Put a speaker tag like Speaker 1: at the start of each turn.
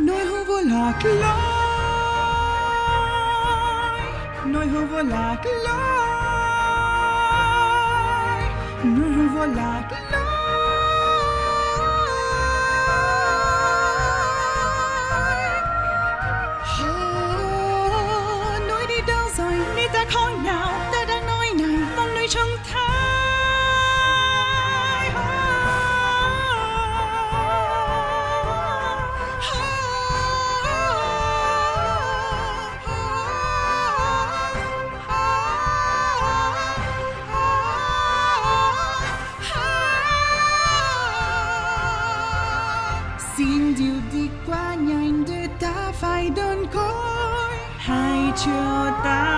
Speaker 1: Neuhof lag lag Neuhof lag lag Neuhof lag lag Xin điều đi quá nhanh để ta phải đơn côi Hãy cho ta